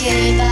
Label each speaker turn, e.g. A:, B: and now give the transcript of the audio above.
A: Silver.